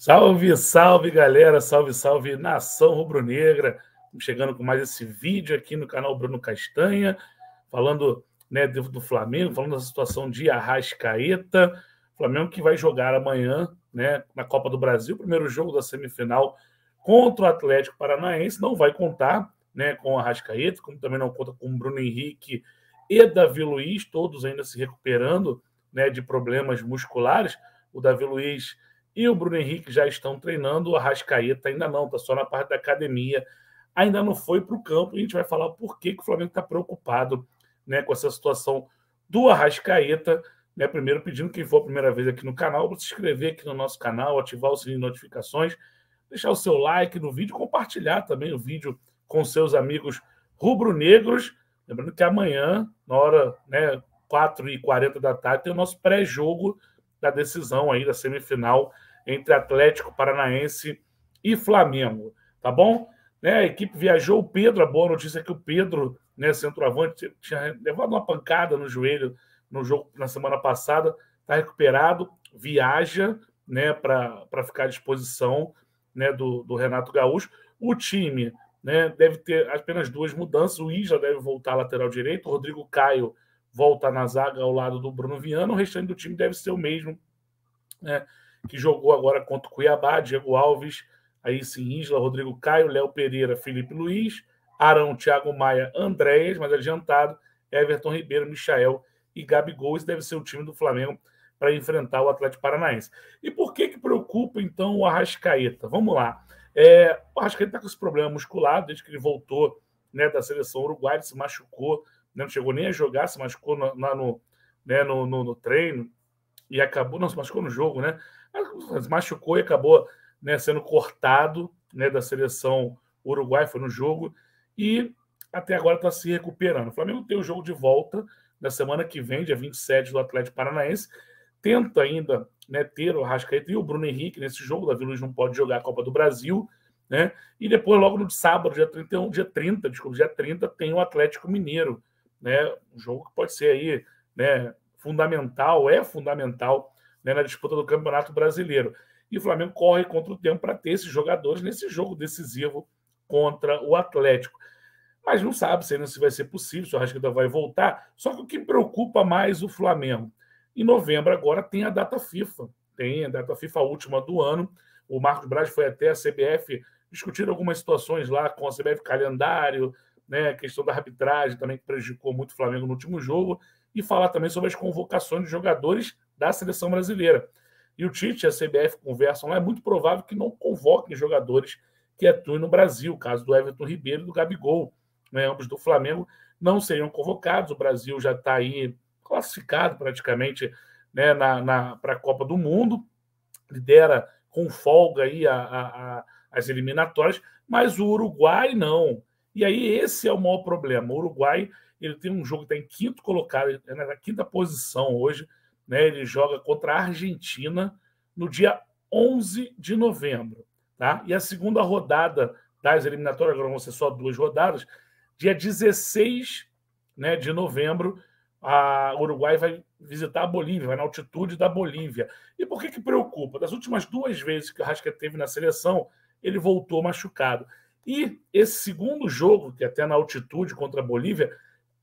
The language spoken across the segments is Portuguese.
Salve, salve, galera! Salve, salve, nação rubro-negra! Chegando com mais esse vídeo aqui no canal Bruno Castanha, falando né, do, Flamengo, falando da situação de Arrascaeta. Flamengo que vai jogar amanhã né, na Copa do Brasil, primeiro jogo da semifinal contra o Atlético Paranaense. Não vai contar né, com Arrascaeta, como também não conta com Bruno Henrique e Davi Luiz, todos ainda se recuperando né, de problemas musculares. O Davi Luiz e o Bruno Henrique já estão treinando, o Arrascaeta ainda não, está só na parte da academia, ainda não foi para o campo. A gente vai falar por que, que o Flamengo está preocupado né, com essa situação do Arrascaeta. Né, primeiro, pedindo quem for a primeira vez aqui no canal, para se inscrever aqui no nosso canal, ativar o sininho de notificações, deixar o seu like no vídeo, compartilhar também o vídeo com seus amigos rubro-negros. Lembrando que amanhã, na hora né, 4h40 da tarde, tem o nosso pré-jogo da decisão aí da semifinal entre Atlético Paranaense e Flamengo, tá bom? Né, a equipe viajou, o Pedro, a boa notícia é que o Pedro, né, centroavante, tinha levado uma pancada no joelho no jogo na semana passada, está recuperado, viaja né, para ficar à disposição né, do, do Renato Gaúcho. O time né, deve ter apenas duas mudanças, o Isla deve voltar à lateral direito, o Rodrigo Caio volta na zaga ao lado do Bruno Viana, o restante do time deve ser o mesmo, né, que jogou agora contra o Cuiabá, Diego Alves, aí sim, Isla, Rodrigo Caio, Léo Pereira, Felipe Luiz, Arão, Thiago Maia, Andréas, mais adiantado, Everton Ribeiro, Michael e Gabigol. Esse deve ser o time do Flamengo para enfrentar o Atlético Paranaense. E por que que preocupa, então, o Arrascaeta? Vamos lá. É, o Arrascaeta está com esse problema muscular, desde que ele voltou né, da seleção uruguaia, ele se machucou não chegou nem a jogar, se machucou lá no, né, no, no, no, treino e acabou, não se machucou no jogo, né? Mas machucou e acabou né, sendo cortado né, da seleção uruguai, foi no jogo, e até agora está se recuperando. O Flamengo tem o jogo de volta na semana que vem, dia 27, do Atlético Paranaense. Tenta ainda né, ter o Rascaeta e o Bruno Henrique nesse jogo. O Davi Luiz não pode jogar a Copa do Brasil. Né? E depois, logo no sábado, dia 31, dia 30, desculpa, dia 30, tem o Atlético Mineiro né? Um jogo que pode ser aí, né? Fundamental, é fundamental né, na disputa do Campeonato Brasileiro. E o Flamengo corre contra o tempo para ter esses jogadores nesse jogo decisivo contra o Atlético. Mas não sabe se se vai ser possível, se o Arrascaeta vai voltar. Só que o que preocupa mais o Flamengo, em novembro agora tem a data FIFA, tem a data FIFA última do ano. O Marcos Braz foi até a CBF discutir algumas situações lá com a CBF calendário, né, a questão da arbitragem também que prejudicou muito o Flamengo no último jogo, e falar também sobre as convocações de jogadores da seleção brasileira. E o Tite e a CBF conversam lá, é muito provável que não convoquem jogadores que atuem no Brasil, caso do Everton Ribeiro e do Gabigol, né, ambos do Flamengo, não seriam convocados. O Brasil já está aí classificado praticamente né, na, na para a Copa do Mundo, lidera com folga aí a, a, a, as eliminatórias, mas o Uruguai não. E aí esse é o maior problema. O Uruguai ele tem um jogo que está em quinto colocado, é na quinta posição hoje. Né? Ele joga contra a Argentina no dia 11 de novembro. Tá? E a segunda rodada das eliminatórias, agora vão ser só duas rodadas, dia 16 né, de novembro, a Uruguai vai visitar a Bolívia, vai na altitude da Bolívia. E por que, que preocupa? Das últimas duas vezes que o Rasca teve na seleção, ele voltou machucado. E esse segundo jogo, que até na altitude contra a Bolívia,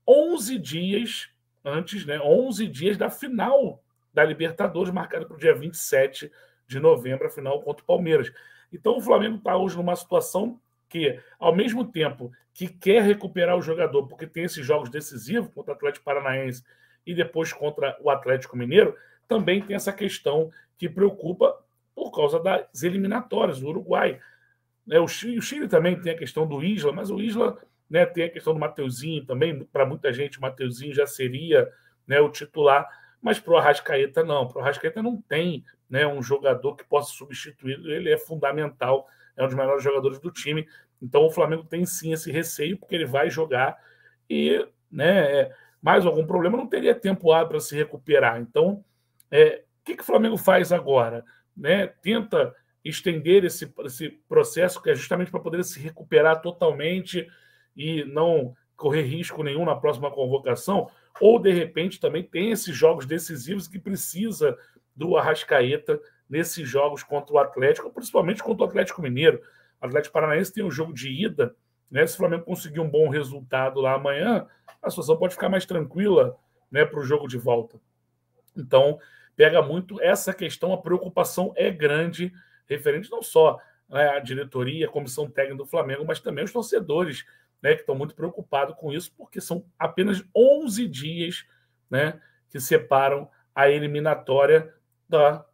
11 dias antes, né, 11 dias da final da Libertadores, marcada para o dia 27 de novembro, a final contra o Palmeiras. Então o Flamengo está hoje numa situação que, ao mesmo tempo que quer recuperar o jogador, porque tem esses jogos decisivos contra o Atlético Paranaense e depois contra o Atlético Mineiro, também tem essa questão que preocupa por causa das eliminatórias. O Uruguai né? O, Chile, o Chile também tem a questão do Isla, mas o Isla né, tem a questão do Mateuzinho também. Para muita gente, o Mateuzinho já seria né, o titular, mas para o Arrascaeta não. Para o Arrascaeta não tem né, um jogador que possa substituir. Ele é fundamental, é um dos melhores jogadores do time. Então o Flamengo tem sim esse receio, porque ele vai jogar e né, mais algum problema não teria tempo hábil para se recuperar. Então, é, o que, que o Flamengo faz agora? Né? Tenta estender esse, esse processo, que é justamente para poder se recuperar totalmente e não correr risco nenhum na próxima convocação, ou de repente também tem esses jogos decisivos que precisa do Arrascaeta nesses jogos contra o Atlético, principalmente contra o Atlético Mineiro. O Atlético Paranaense tem um jogo de ida, né? Se o Flamengo conseguir um bom resultado lá amanhã, a situação pode ficar mais tranquila né, para o jogo de volta. Então, pega muito essa questão, a preocupação é grande, referente não só né, à diretoria, à comissão técnica do Flamengo, mas também os torcedores, né, que estão muito preocupados com isso, porque são apenas 11 dias né, que separam a eliminatória da,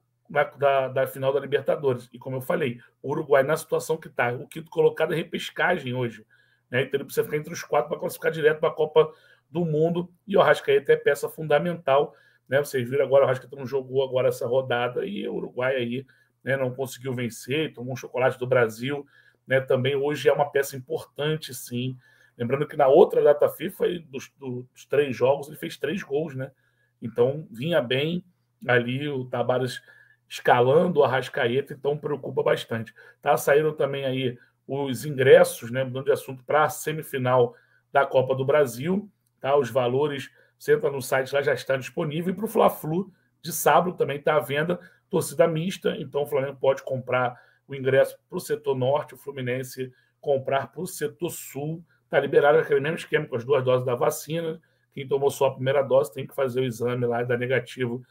da, da, final da Libertadores. E como eu falei, o Uruguai, na situação que está, o quinto colocado é repescagem hoje. Né? Então ele precisa ficar entre os quatro para classificar direto para a Copa do Mundo. E o Arrascaeta é peça fundamental. Né? Vocês viram agora, o Arrascaeta não jogou agora essa rodada e o Uruguai aí né, não conseguiu vencer, tomou um chocolate do Brasil. Né? Também hoje é uma peça importante, sim. Lembrando que na outra data FIFA, dos, dos três jogos, ele fez três gols, né? Então vinha bem ali o Tabares escalando o Arrascaeta, então preocupa bastante. Tá saindo também aí os ingressos, né, mudando de assunto, para a semifinal da Copa do Brasil. Tá? Os valores, você entra no site lá, já está disponível. E para o Fla-Flu de sábado também está à venda, torcida mista, então o Flamengo pode comprar o ingresso para o setor norte, o Fluminense comprar para o setor sul. Está liberado aquele mesmo esquema com as duas doses da vacina. Quem tomou só a primeira dose tem que fazer o exame lá e dar negativo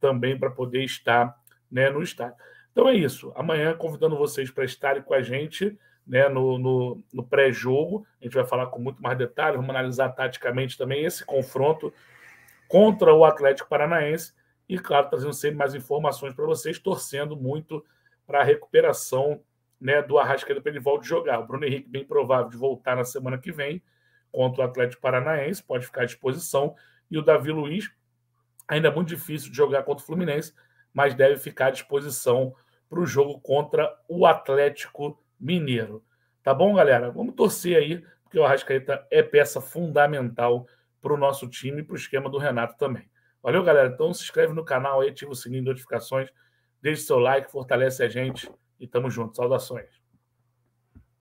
também para poder estar né, no estádio. Então é isso. Amanhã, convidando vocês para estarem com a gente né, no, no, no pré-jogo. A gente vai falar com muito mais detalhes, vamos analisar taticamente também esse confronto contra o Atlético Paranaense e, claro, trazendo sempre mais informações para vocês, torcendo muito para a recuperação né, do Arrascaeta para ele voltar a jogar. O Bruno Henrique, bem provável de voltar na semana que vem contra o Atlético Paranaense, pode ficar à disposição. E o Davi Luiz, ainda é muito difícil de jogar contra o Fluminense, mas deve ficar à disposição para o jogo contra o Atlético Mineiro. Tá bom, galera? Vamos torcer aí, porque o Arrascaeta é peça fundamental para o nosso time e para o esquema do Renato também. Valeu, galera. Então se inscreve no canal aí, ativa o sininho de notificações, deixe seu like, fortalece a gente e tamo junto. Saudações.